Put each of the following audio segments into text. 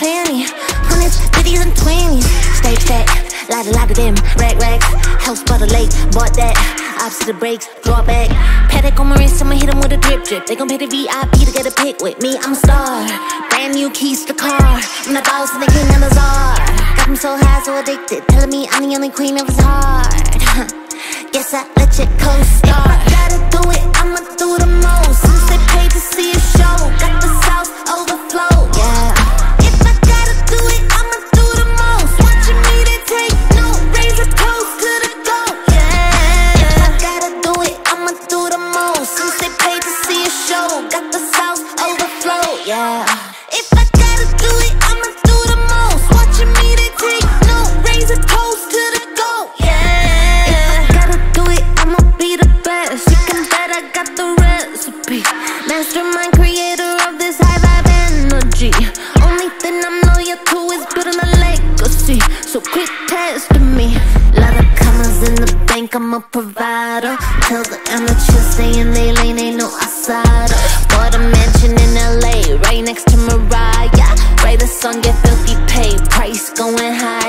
plenty. Hundreds, fifties, and twenties. Stage set, lot a lot of them. Rag rags, house by the lake, bought that. Opposite the brakes, draw back. Patek on my wrist, I'ma hit 'em with a drip drip. They gon' pay the VIP to get a pic with me. I'm a star. Brand new keys to the car. I'm the boss and the king of the czar. Got me so high, so addicted. Telling me I'm the only queen of his heart. Guess I let you co-star. If I gotta do it, I'ma do the most. Since they paid to see a show, got the sauce overflow. A provider. Tell the amateurs stay in they lane, ain't no outsider. Bought a mansion in LA, right next to Mariah. Write the song, get filthy pay, price going high.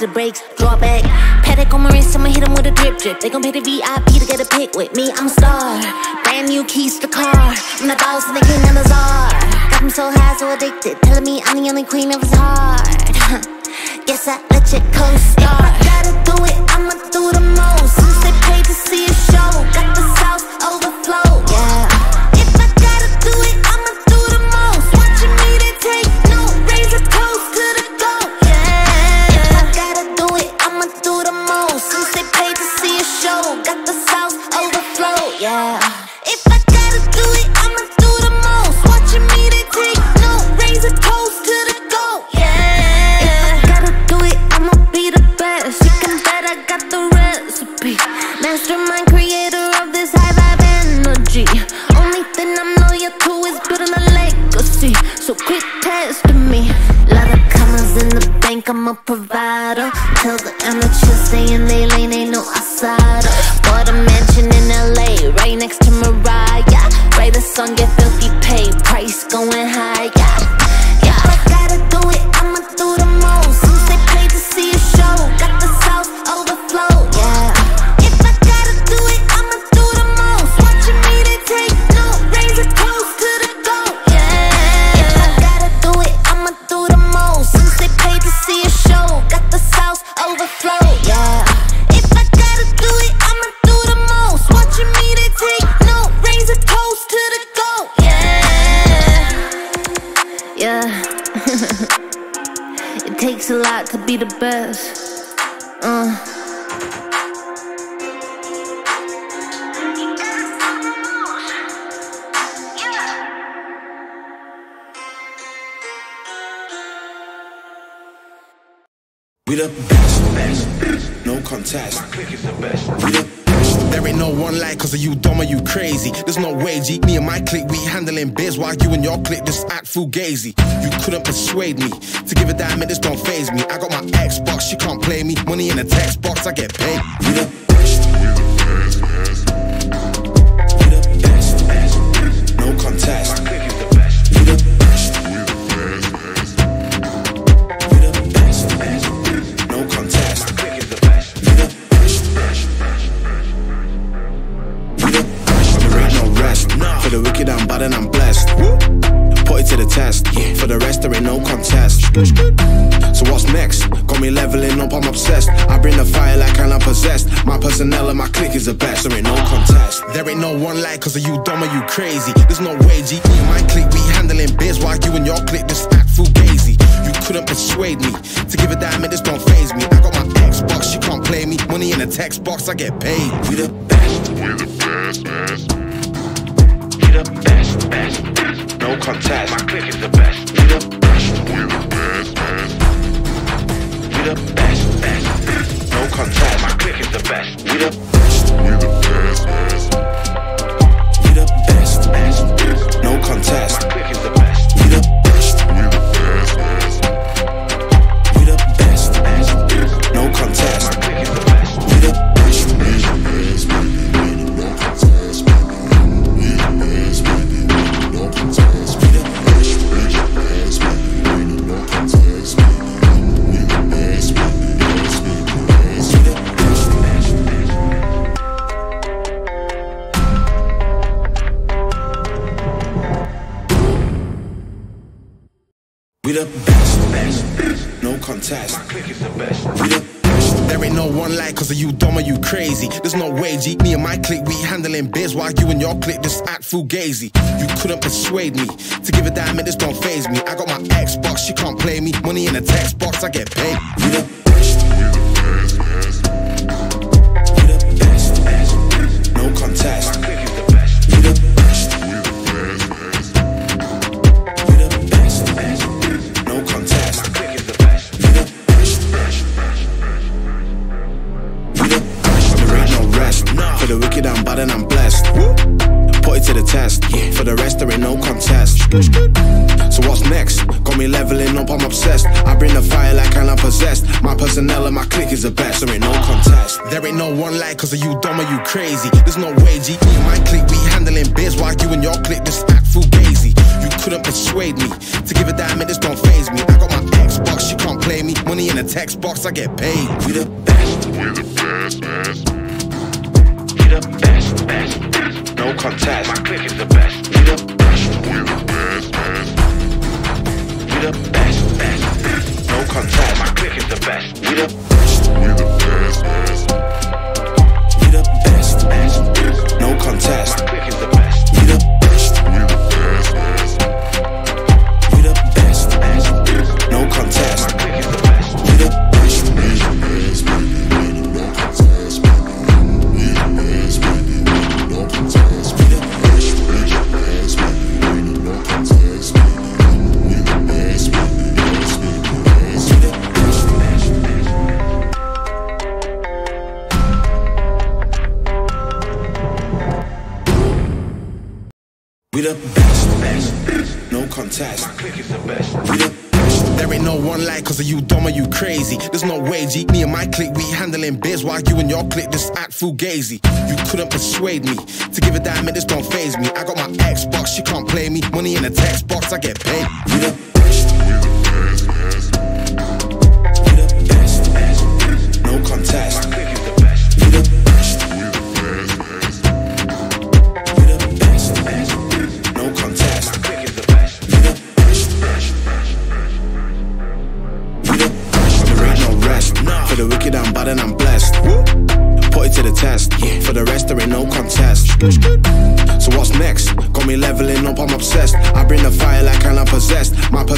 The brakes, draw back. Patek on my wrist, I'ma hit 'em with a drip drip. They gon' pay the VIP to get a pic with me. I'm a star. Brand new keys to the car. I'm the boss and the king of the czar. Got me so high, so addicted. Telling me I'm the only queen of his heart. Guess I let you co-star. If I gotta do it, I'ma do the most. Since they paid to see a show, got the filthy pay, price going high. Yeah, yeah. If I gotta do it, I'ma do the most. Yeah. it takes a lot to be the best. Uh. We the best, best, no contest. We the best. There ain't no one like cause of you dumb or you crazy. There's no way, G. Me and my clique, we handling biz while you and your clique just act fugazi. You couldn't persuade me to give a it just don't faze me. I got my Xbox, she can't play me. Money in a text box, I get paid. We the best. For test. For the rest, there ain't no contest. So what's next? Got me leveling up, I'm obsessed. I bring the fire like I'm possessed. My personnel and my clique is the best. There ain't no contest. There ain't no one like, cause of you dumb or you crazy. There's no way, G. My clique, we handling biz while you and your clique just act fugazi. You couldn't persuade me to give a damn, it just don't faze me. I got my Xbox, you can't play me. Money in the text box, I get paid. We the best. We the best, best. We the best, best. No contest. My clique is the best. We the best. We the best, best. We the best, best. No contest. My clique is the best. The best. The best. No contest. My clique is the best. We the best. There ain't no one like cause of you dumb or you crazy. There's no way, G. Me and my clique, we handling biz while you and your clique just act fugazi. You couldn't persuade me to give a damn, it just don't faze me. I got my Xbox, you can't play me. Money in the text box, I get paid. We the So what's next? Got me leveling up, I'm obsessed. I bring the fire like I'm possessed. My personnel and my clique is the best. There ain't no contest. There ain't no one like, cause of you dumb or you crazy. There's no way, G. My clique, we handling biz while you and your clique just act fugazi. You couldn't persuade me to give a damn, it just don't faze me. I got my Xbox, you can't play me. Money in the text box, I get paid. We the best. We the best, best. We the best, best. No contest. My clique is the best. We the best. We the best, best. We the best, best. No contest. My click is the best. We the the best, best. No contest. My clique is the best. We the best. There ain't no one like cause of you dumb or you crazy. There's no way, G. Me and my clique, we handling biz while you and your clique just act fugazi. You couldn't persuade me to give a damn, it just don't faze me. I got my Xbox, she can't play me. Money in the text box, I get paid. We the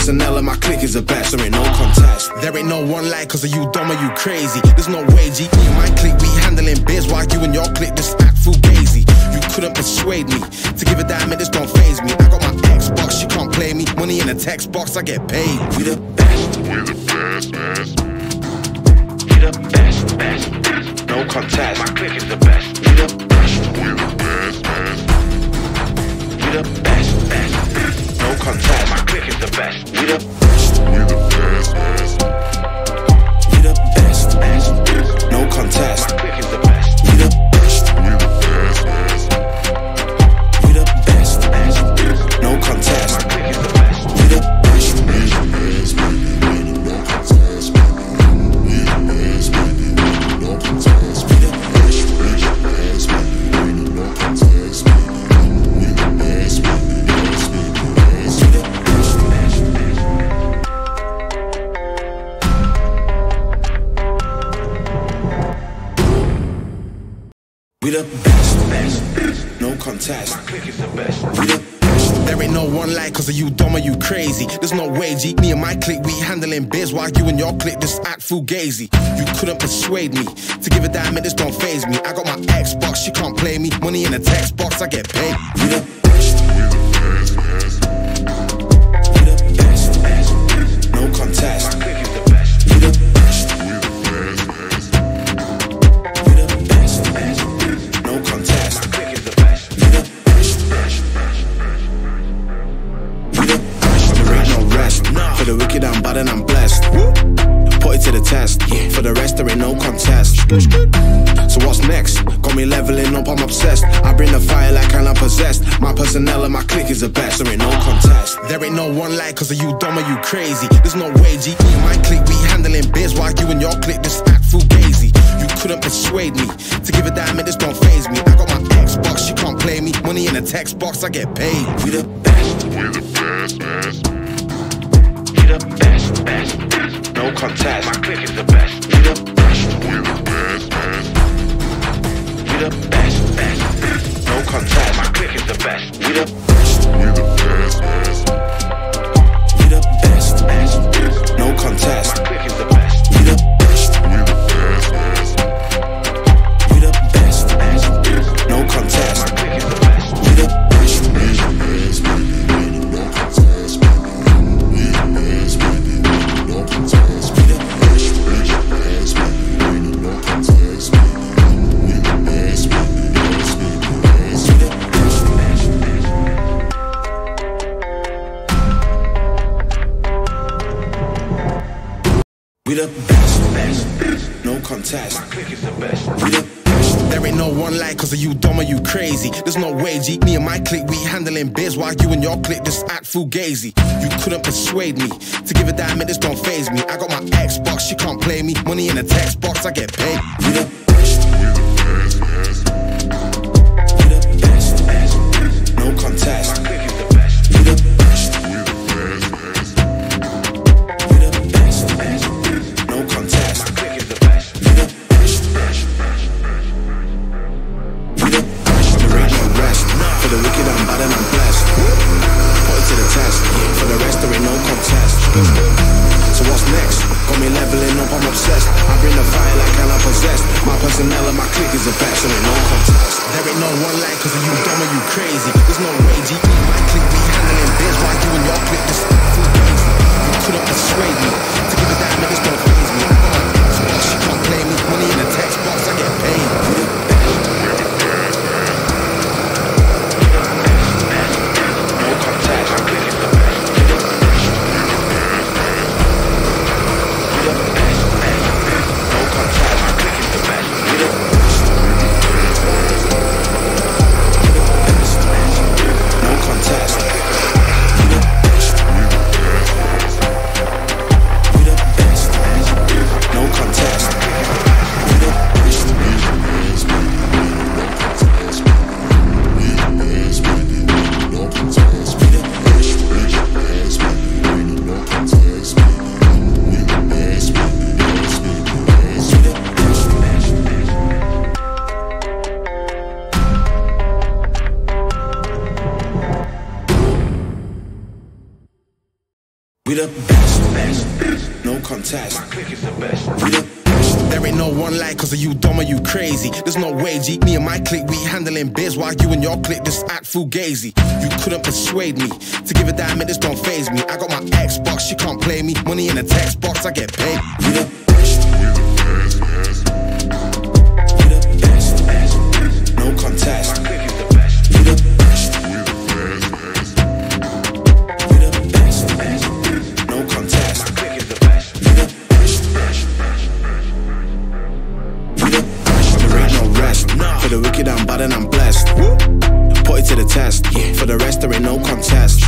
personnel and my clique is the best. There ain't no contest. There ain't no one like cause of you dumb or you crazy. There's no way, G. My clique, we handling biz while you and your clique just act fugazi. You couldn't persuade me to give a damn, it don't faze me. I got my Xbox, you can't play me. Money in the text box, I get paid. We the best. We the best, best. We the best, best. No contest. My clique is the best. We the best. We the best, best. We the best, best. No contest. My click is the best. We the best. We the best, We the best, no contest. We the best. There ain't no one like cause are you dumb or you crazy? There's no way, G. Me and my clique, we handling biz while you and your clique just act fugazi. You couldn't persuade me to give a damn, it just don't faze me. I got my Xbox, she can't play me. Money in a text box, I get paid. We the I'm obsessed. I bring the fire like I'm possessed. My personnel and my clique is the best. There ain't no contest. There ain't no one like cause are you dumb or you crazy? There's no way, G. My clique, we handling biz while you and your clique just act fugazi. You couldn't persuade me to give a damn, it just don't faze me. I got my Xbox, you can't play me. Money in a text box, I get paid. We the best. We the best, best. We the best, best, best. No contest. My clique is the best. We the best. We the best, best. We the best, best, contest. My clique is the best. We the best. We the best. We the best. No contest. No one like cause are you dumb or you crazy? There's no way, G. Me and my clique, we handling biz while you and your clique just act fugazi. You couldn't persuade me to give a damn, it just don't faze me. I got my Xbox, she can't play me. Money in a text box, I get paid. We the best. We the best, best. No contest. And I'm blessed. Put it to the test. For the rest, there ain't no contest. So what's next? Got me leveling up, I'm obsessed. I bring the fire like I'm possessed. My personnel and my clique is the best. There ain't no contest. There ain't no one like cause are you dumb or you crazy? There's no way, G. My clique, we handling biz while you and your clique just full crazy. You couldn't persuade me to give it just don't faze me. You can't play me. Money in a handling biz while you and your clique just act fugazi. You couldn't persuade me to give a damn, it just don't faze me. I got my Xbox, you can't play me. Money in a text box, I get paid. We the best. We the best. No contest. Put it to the test. For the rest, there ain't no contest.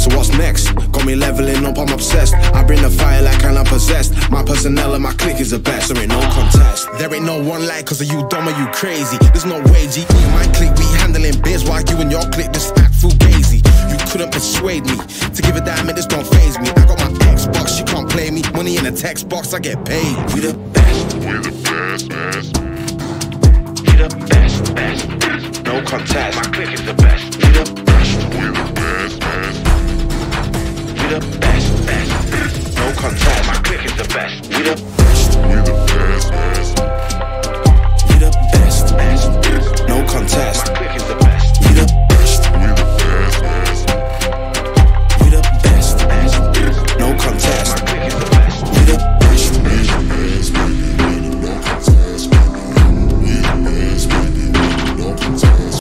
So what's next? Got me leveling up, I'm obsessed. I bring the fire like I'm possessed. My personnel and my clique is the best. There ain't no contest. There ain't no one like cause are you dumb or you crazy? There's no way, G. Me and my clique, we handling biz while you and your clique just act fugazi. You couldn't persuade me to give a damn, it just don't faze me. I got my Xbox, you can't play me. Money in a text box, I get paid. We the best. We the best, best. We the best, best no contest. My click is the best. We the best. We the best. best. We the best. best. No contest. My click is the best. We the best. We the best. best. We the best. best. No contest. My click is the best.